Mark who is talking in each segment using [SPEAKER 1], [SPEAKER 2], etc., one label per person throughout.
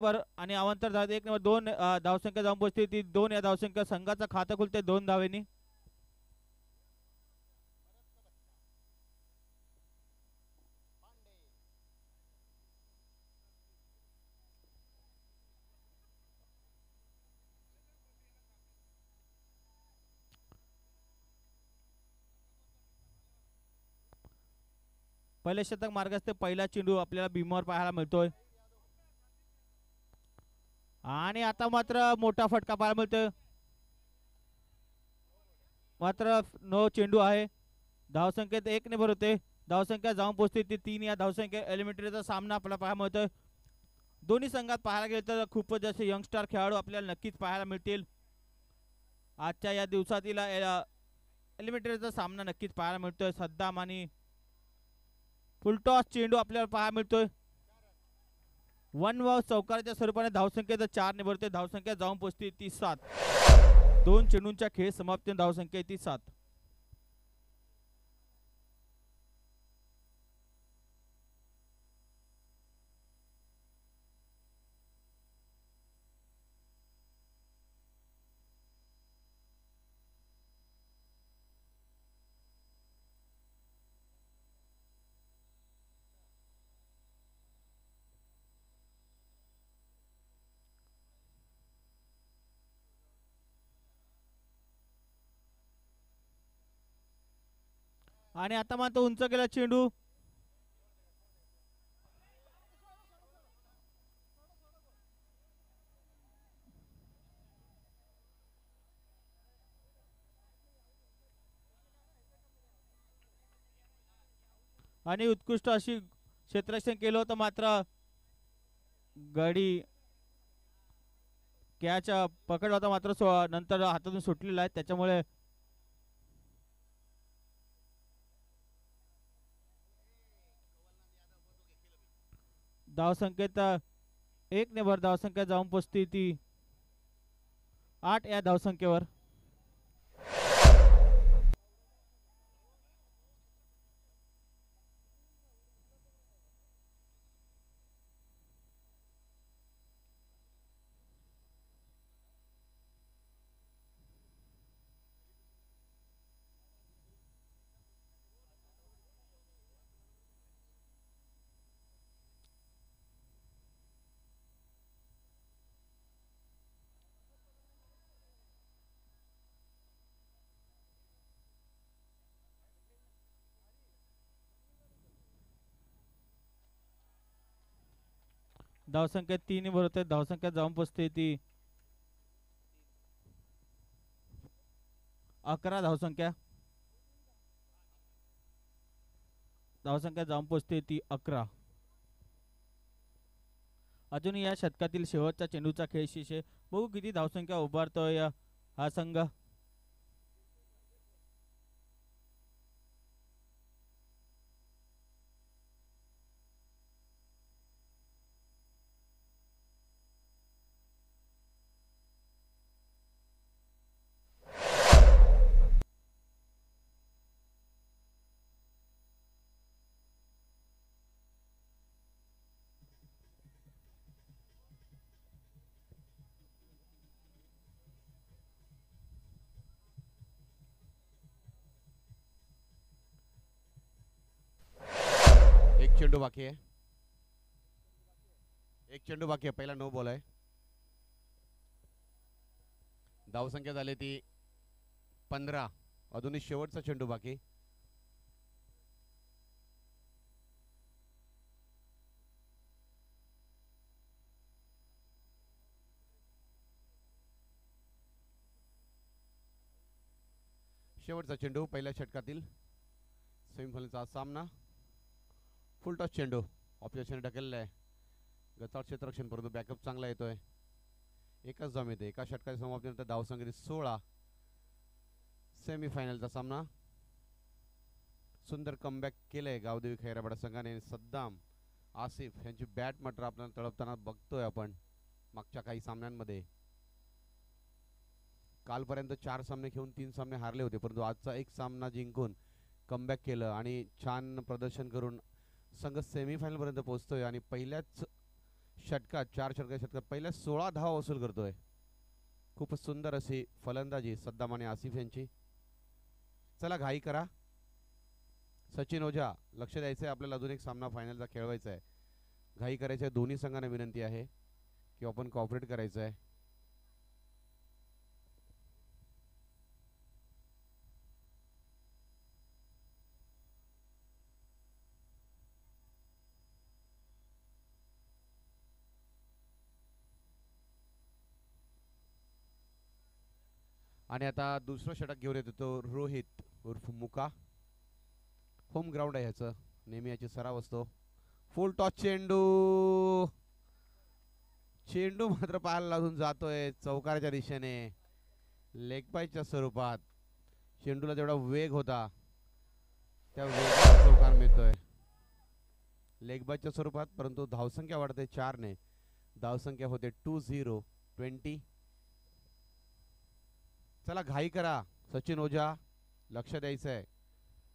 [SPEAKER 1] वर आणि अवांतर धाव एक नंबर दोन धावसंख्या जाऊन पोहोचते ती दोन या धावसंख्या संघाचा खातं खुलते दोन धावेनी. पहिले शतक मार्गास ते पहिला चेंडू आपल्याला भीमावर पाहायला मिळतोय. आणि आता मात्र मोठा फटका पाहायला मिळतोय. मात्र नो चेंडू आहे. धावसंख्येत एक ने भर होते धावसंख्या जाऊन पोहोचते ती तीन. या धावसंख्या एलिमेंटरीचा सामना आपल्याला पाहायला मिळतोय. दोन्ही संघात पाहायला गेलं तर खूपच असे यंगस्टार खेळाडू आपल्याला नक्कीच पाहायला मिळतील. आजच्या या दिवसातील एलिमेंटरीचा सामना नक्कीच पाहायला मिळतोय. सद्दाम आणि फुलटॉस चेंडू आपल्याला पाहायला मिळतोय. वन व चौकाराच्या स्वरूपाने धावसंख्येचा चार निवडते. धावसंख्या जाऊन पोहोचते ती सात. दोन चेंडूंच्या खेळ समाप्ती धावसंख्या ती सात. आणि आता मात्र उंच केला चेंडू. आणि उत्कृष्ट अशी क्षेत्ररक्षण केलं होतं मात्र गडी कॅच पकड होता मात्र सो- नंतर हातातून सुटलेला आहे. त्याच्यामुळे धावसंख्येत एकने भर धावसंख्या जाऊन पोचते ती आठ या धावसंख्येवर. धावसंख्या तीन भर होते धावसंख्या जाऊन पोचते ती. अकरा धावसंख्या. धावसंख्या जाऊन पोचते ती अकरा. अजून या शतकातील शेवटच्या चेंडूचा खेळ शिशे बघू किती धावसंख्या उभारतोय हा संघ.
[SPEAKER 2] चेंडू बाकी आहे. एक चेंडू बाकी आहे पहिला नो बॉल आहे. धावसंख्या झाली ती पंधरा. अजूनही शेवटचा चेंडू बाकी. शेवटचा चेंडू पहिल्या षटकातील सेमीफायनलचा सामना. फुल टॉस चेंडू ऑपरेशन ढकललं आहे. गचाळ क्षेत्ररक्षण परंतु बॅकअप चांगला येतोय. एकच धाव येते एका षटकाच्या समाप्तीनंतर धावसंख्येने सोळा सेमीफायनलचा सामना. सुंदर कमबॅक केलंय गावदेवी खैराबाडा संघाने. सद्दाम आसिफ यांची बॅट मात्र आपल्याला तळपताना बघतोय आपण मागच्या काही सामन्यांमध्ये. कालपर्यंत चार सामने खेळून तीन सामने हारले होते परंतु आजचा एक सामना जिंकून कमबॅक केलं आणि छान प्रदर्शन करून संघ सेमीफायनलपर्यंत पोहोचतोय आणि पहिल्याच षटकात चार षटका षटकात पहिल्या सोळा धावा वसूल करतोय. खूपच सुंदर अशी फलंदाजी सद्दाम आणि आसिफ यांची. चला घाई करा. सचिन ओझा लक्ष द्यायचं आहे आपल्याला अजून एक सामना फायनलचा खेळवायचा आहे घाई करायची आहे दोन्ही संघांना विनंती आहे की आपण कॉपरेट करायचं आहे आणि आता दुसरं षटक घेऊन येतो तो रोहित उर्फ मुका. होम ग्राउंड आहे ह्याचं. नेहमी याची सराव असतो. फुल टॉस चेंडू. चेंडू मात्र पाहायला लागून जातोय चौकाराच्या दिशेने. लेगपायच्या स्वरूपात. चेंडूला जेवढा वेग होता त्या वेगात चौकार मिळतोय. लेगबायच्या स्वरूपात परंतु धावसंख्या वाढते चारने. धावसंख्या होते टू झिरो ट्वेंटी चला घाई करा. सचिन ओझा लक्ष द्यायचं आहे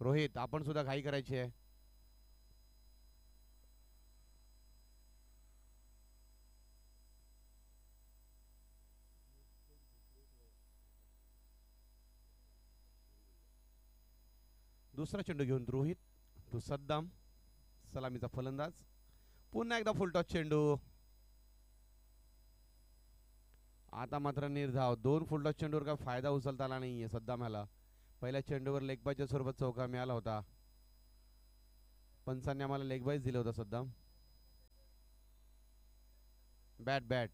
[SPEAKER 2] रोहित आपण सुद्धा घाई करायची आहे. दुसरा चेंडू घेऊन रोहित तो सद्दाम सलामीचा फलंदाज. पुन्हा एकदा फुलटॉस चेंडू. आता मात्र निर्धाव. दोन फुलटॉस चेंडूवर काय फायदा उचलता आला नाहीये सद्दाम ह्याला पहिल्या चेंडूवर लेगबायच्या स्वरूपात चौका मिळाला होता. पंचांनी आम्हाला लेगबाईच दिलं होतं सद्दाम बॅट बॅट.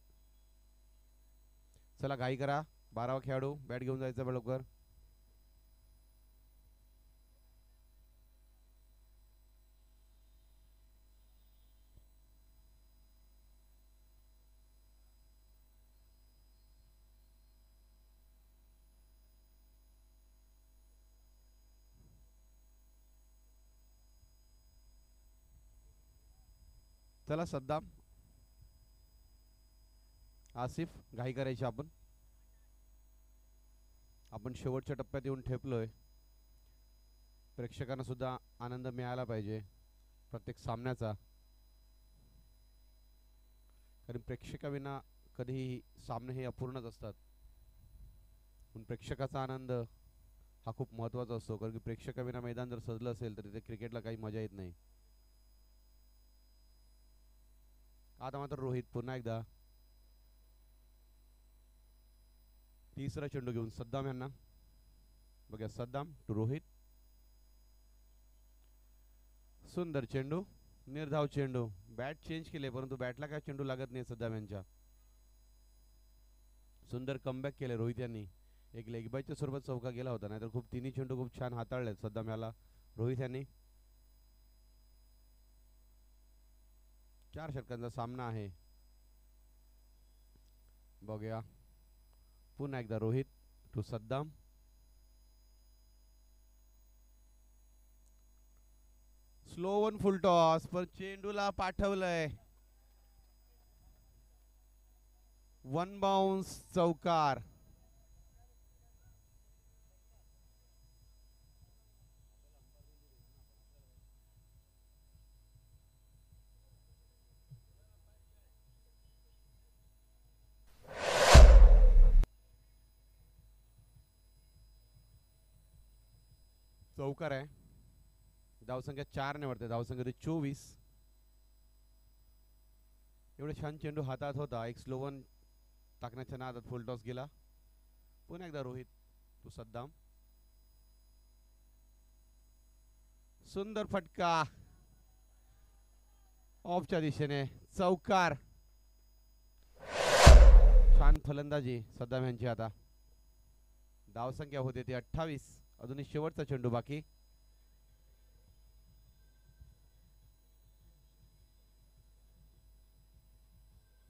[SPEAKER 2] चला घाई करा. बारावा खेळाडू. बॅट घेऊन जायचं लवकर चला सद्दाम. आसिफ घाई करायची आपण. आपण शेवटच्या टप्प्यात येऊन ठेपलोय. प्रेक्षकांना सुद्धा आनंद मिळाला पाहिजे प्रत्येक सामन्याचा. कारण प्रेक्षकाविना कधीही सामने हे अपूर्णच असतात. पण प्रेक्षकाचा आनंद हा खूप महत्त्वाचा असतो कारण की प्रेक्षकाविना मैदान जर सजलं असेल तर तिथे क्रिकेटला काही मजा येत नाही. आता मात्र रोहित पुन्हा एकदा. तिसरा चेंडू घेऊन सद्दाम यांना. बघा सद्दाम टू रोहित. सुंदर चेंडू निर्धाव चेंडू. बॅट चेंज केले परंतु बॅटला काय चेंडू लागत नाही सद्दाम यांच्या. सुंदर कमबॅक केले रोहित यांनी. एक लेगबायच्या स्वरूपात चौका गेला होता नाहीतर खूप तिन्ही चेंडू खूप छान हाताळले सद्दाम याला रोहित यांनी. चार षटकांचा सामना आहे. बघूया. पुन्हा एकदा Rohit to Saddam. Slow one full toss पण चेंडूला पाठवलंय. वन बाउन्स चौकार. चौकार आहे. धावसंख्या चार ने वाढते धावसंख्या होती चोवीस. एवढे छान चेंडू हातात होता. एक स्लोवन टाकण्याच्या नादात फुल टॉस गेला. पुन्हा एकदा रोहित तू सद्दाम. सुंदर फटका. ऑफच्या दिशेने. चौकार. छान फलंदाजी सद्दाम यांची आता. धावसंख्या होते ती अठ्ठावीस. अजूनही शेवटचा चेंडू बाकी.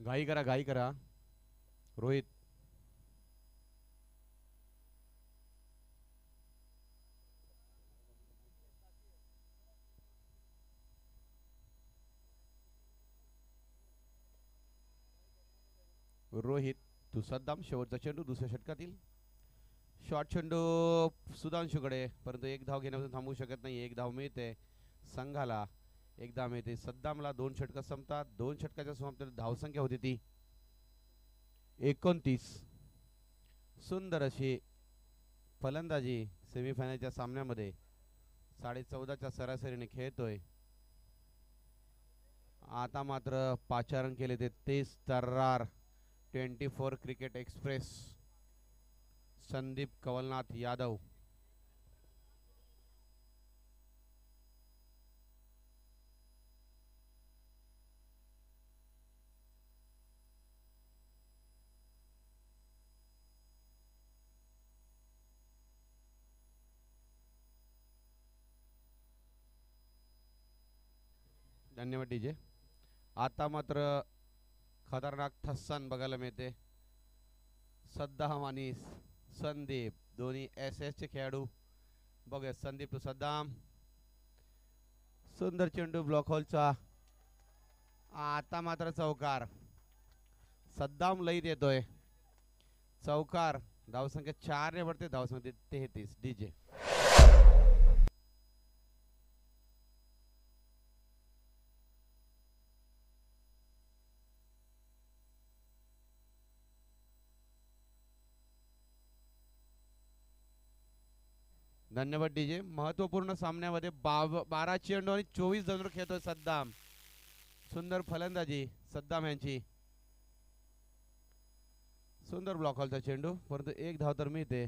[SPEAKER 2] घाई करा घाई करा. रोहित. रोहित तू सद्दाम शेवटचा चेंडू दुसऱ्या षटकातील. शॉर्ट चेंडू सुधांशूकडे. परंतु एक धाव घेण्यापासून थांबवू शकत नाही. एक धाव मिळते संघाला. एकदा मिळते सद्दामला. दोन षटकं संपतात. दोन षटकाच्या समाप्तीत धावसंख्या होती ती एकोणतीस. सुंदर अशी फलंदाजी सेमीफायनलच्या सामन्यामध्ये साडे चौदाच्या सरासरीने खेळतोय. आता मात्र पाचारण केले ते तेज तर्रार. Twenty four cricket express. Sandeep Kavalnath Yadav. धन्यवाद डीजे. आता मात्र खतरनाक ठस्सन बघायला मिळते. सद्दाम आणि संदीप दोन्ही एस चे खेळाडू. बघूया संदीप टू सद्दाम. सुंदर चेंडू ब्लॉक होलचा आता मात्र चौकार. सद्दाम लईत येतोय चौकार धावसंख्या चार ने पडते धावसंख्या तेहतीस डीजे धन्यवाद डीजे. महत्त्वपूर्ण सामन्यामध्ये बाव बारा चेंडू आणि चोवीस धनुर खेळतोय सद्दाम. सुंदर फलंदाजी सद्दाम यांची. सुंदर ब्लॉक हॉलचा चेंडू परंतु एक धाव तर मिळते.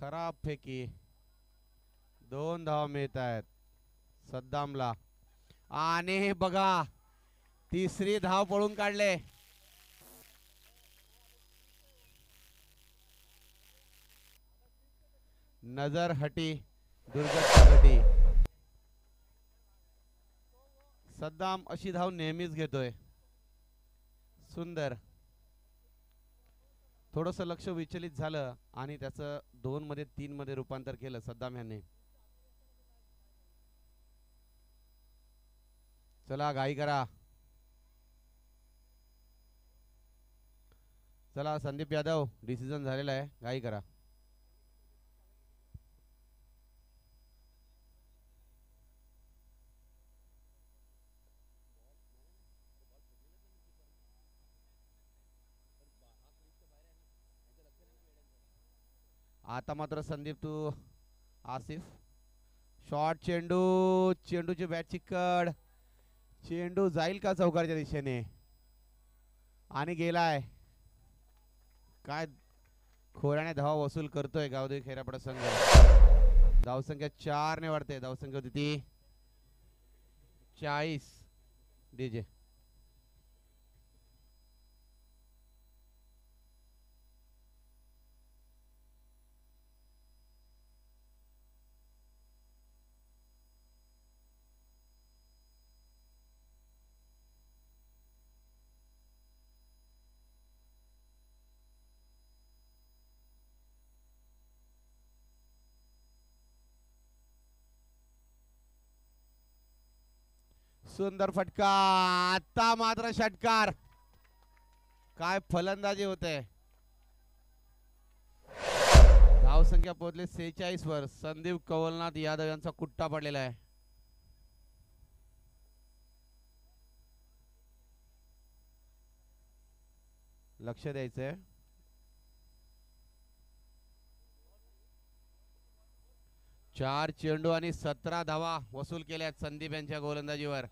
[SPEAKER 2] खराब फेकी. दोन धाव मिळत आहेत सद्दामला. आणि बघा तिसरी धाव पळून काढले. नजर हटी दुर्गत सद्दाम अशी धाव नेहमीच घेतोय. सुंदर. थोडस लक्ष विचलित झालं आणि त्याचं दोन मध्ये तीन मध्ये रूपांतर केलं सद्दाम यांनी. चला घाई करा. चला संदीप यादव डिसिजन झालेला आहे. घाई करा. आता मात्र संदीप तू आसिफ. शॉर्ट चेंडू चेंडूची बॅट चिकड चेंडू जाईल का चौकारच्या दिशेने? आणि गेलाय. काय खोऱ्याने धावा वसूल करतोय गावदेवी खेरापडा संघ धावसंख्या चार ने वाढते. धावसंख्या होती ती चाळीस. डीजे. सुंदर फटका. आता मात्र षटकार. काय फलंदाजी होते. धावसंख्या पोहोचली सेहेचाळीस वर. संदीप कवलनाथ यादव यांचा कुट्टा पडलेला आहे. लक्ष द्यायचंय. चार चेंडू आणि सतरा धावा वसूल केल्यात संदीप यांच्या गोलंदाजीवर.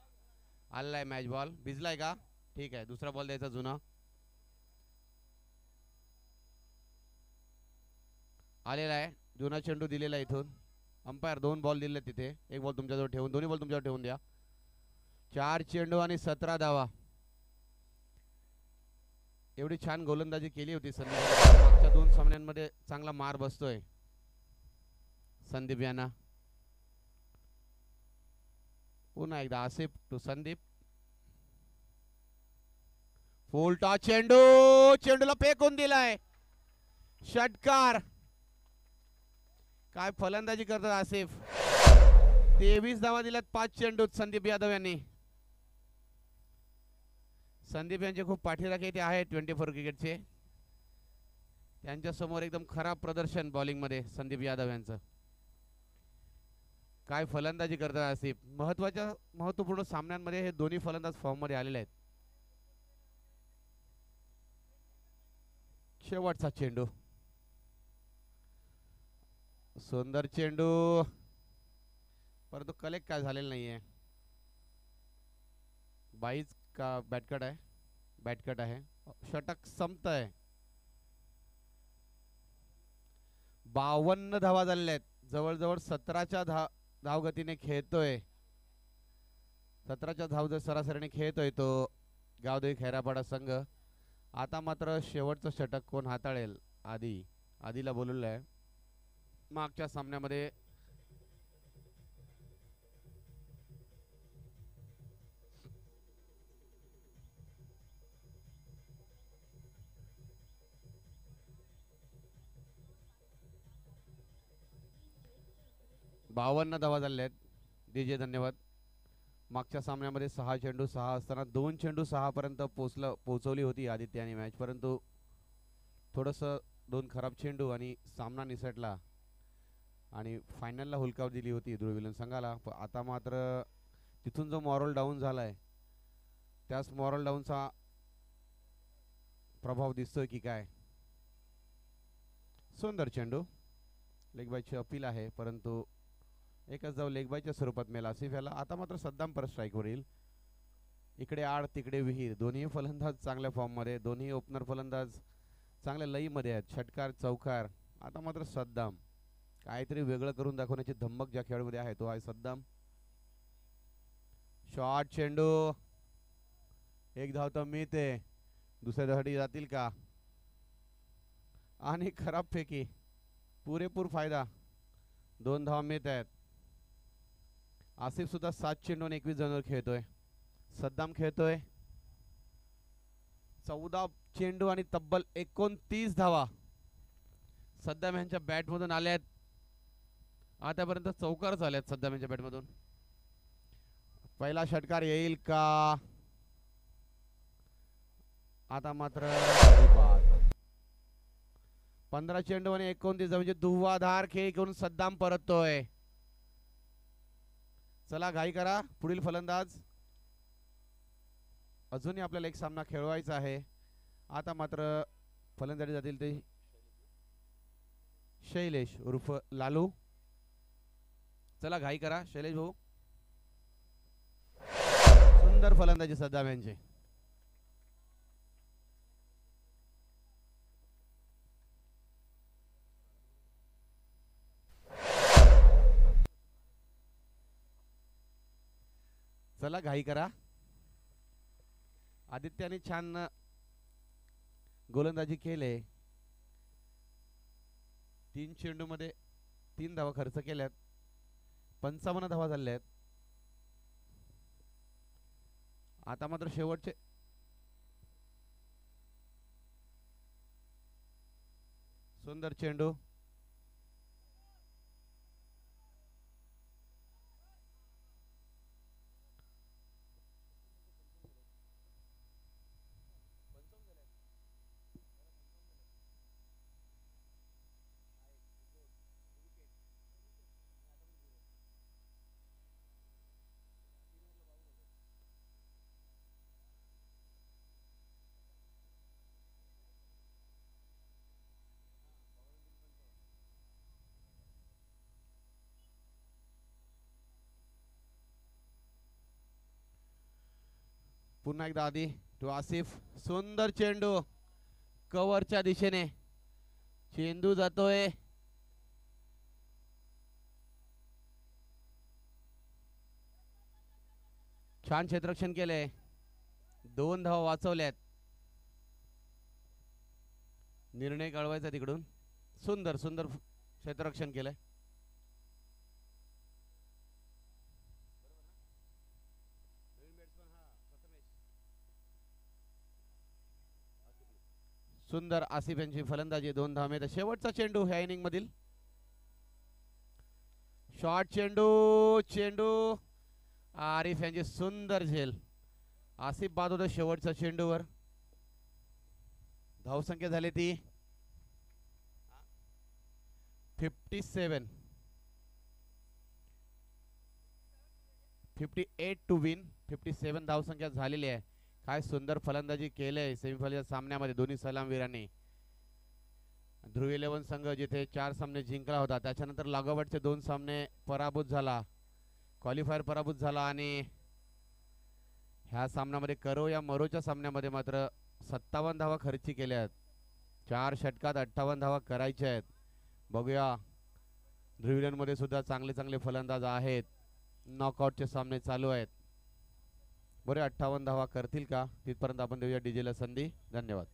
[SPEAKER 2] आलेला आहे मॅच बॉल भिजलाय का? ठीक आहे. दुसरा बॉल द्यायचा जुना. आलेला आहे. जुना चेंडू दिलेला आहे इथून. अंपायर दोन बॉल दिले तिथे. एक बॉल तुमच्याजवळ ठेवून दोन्ही बॉल तुमच्यावर ठेवून द्या. चार चेंडू आणि सतरा धावा. एवढी छान गोलंदाजी केली होती संदीप मागच्या दोन सामन्यांमध्ये चांगला मार बसतोय संदीप यांना. पुन्हा एकदा आसिफ टू संदीप. फुल चेंडू चेंडूला फेकून दिलाय. षटकार. काय फलंदाजी करतात आसिफ. तेवीस धावा दिल्यात पाच चेंडूत संदीप यादव यांनी. संदीप यांचे खूप पाठीराखे ते आहेत ट्वेंटी फोर क्रिकेटचे. त्यांच्यासमोर एकदम खराब प्रदर्शन बॉलिंगमध्ये संदीप यादव यांचं. काय फलंदाजी करतात आसिफ महत्त्वाच्या महत्त्वपूर्ण सामन्यांमध्ये हे दोन्ही फलंदाज फॉर्ममध्ये आलेले आहेत. शेवटचा चेंडू. सुंदर चेंडू. परंतु कलेक्ट काय झालेलं नाहीये. बाईच का बॅटकट आहे? बॅटकट आहे. षटक संपत आहे. बावन्न धावा झालेल्या आहेत. जवळजवळ सतराच्या धा धावगतीने खेळतोय. सतराच्या धाव सरासरीने खेळतोय तो गावदेवी खैरापाडा संघ. आता मात्र शेवटचं षटक कोण हाताळेल? आधी आधीला बोलवलं आहे मागच्या सामन्यामध्ये बावन्न धावा झालेल्या आहेत. डीजे धन्यवाद. मागच्या सामन्यामध्ये सहा चेंडू सहा असताना दोन चेंडू सहापर्यंत पोचलं पोचवली होती आदित्याने मॅच. परंतु थोडंसं दोन खराब चेंडू आणि सामना निसटला आणि फायनलला हुलकाव दिली होती ध्रुविलन संघाला. आता मात्र तिथून जो मॉरल डाऊन झालाय त्याच मॉरल डाऊनचा प्रभाव दिसतोय की काय? सुंदर चेंडू. लेगबायची अपील आहे परंतु एकच जाऊ लेगबायच्या स्वरूपात मेला. आसिफ याला आता मात्र सद्दाम पर स्ट्राईकवर येईल इकडे आड तिकडे विहीर. दोन्ही फलंदाज चांगल्या फॉर्ममध्ये दोन्ही ओपनर फलंदाज चांगल्या लईमध्ये आहेत. षटकार चौकार. आता मात्र सद्दाम. काहीतरी वेगळं करून दाखवण्याची धम्मक ज्या खेळामध्ये आहे तो आहे सद्दाम. शॉर्ट चेंडू. एक धाव तर ते दुसऱ्या धावसाठी जातील का? आणि खराब फेकी. पुरेपूर फायदा. दोन धाव मिळत आहेत. आसिफ सुद्धा सात चेंडू आणि एकवीस जणांवर खेळतोय. सद्दाम खेळतोय. चौदा चेंडू आणि तब्बल एकोणतीस धावा. सद्दाम यांच्या बॅटमधून आल्या आहेत. आतापर्यंत चौकार झाल्यात सद्दाम यांच्या बॅटमधून. पहिला षटकार येईल का? आता मात्र पंधरा चेंडू आणि एकोणतीस म्हणजे धुवाधार खेळ घेऊन सद्दाम परततोय. चला घाई करा पुढील फलंदाज. अजूनही आपल्याला एक सामना खेळवायचा आहे. आता मात्र फलंदाजी जातील ते शैलेश उर्फ लालू. चला घाई करा शैलेश भाऊ. सुंदर फलंदाजी सद्दाम यांची. चला घाई करा. आदित्याने छान गोलंदाजी केले. तीन चेंडू मध्ये तीन धावा खर्च केल्यात. पंचावन्न धावा झाल्या आहेत आता मात्र शेवटचे. सुंदर चेंडू. पुन्हा एकदा आधी टू आसिफ सुंदर चेंडू कव्हरच्या दिशेने. चेंडू जातोय. छान क्षेत्ररक्षण केले. दोन धाव वाचवल्यात. निर्णय कळवायचा तिकडून. सुंदर सुंदर क्षेत्ररक्षण केलंय. सुंदर आसिफ यांची फलंदाजी दोन धाव तर शेवटचा चेंडू ह्या इनिंग मधील शॉर्ट चेंडू चेंडू. आरिफ यांची सुंदर झेल. आसिफ बाद होता शेवटच्या चेंडूवर. धावसंख्या झाली ती fifty seven fifty eight to win fifty seven धावसंख्या झालेली आहे. काय सुंदर फलंदाजी केलंय आहे सेमीफायनलच्या सामन्यामध्ये दोन्ही सलामवीरांनी ध्रुव इलेव्हन संघ जिथे चार सामने जिंकला होता त्याच्यानंतर लागोपाठचे दोन सामने पराभूत झाला. क्वालिफायर पराभूत झाला आणि ह्या सामन्यामध्ये करो या मरोच्या सामन्यामध्ये मात्र सत्तावन्न धावा खर्ची केल्या आहेत. चार षटकात अठ्ठावन्न धावा करायच्या आहेत. बघूया. ध्रुविलनमध्ये सुद्धा चांगले चांगले फलंदाज आहेत. नॉकआउटचे सामने चालू आहेत. बरे अठ्ठावन्न धावा करतील का? तिथपर्यंत आपण देऊया डीजेला संधी. धन्यवाद.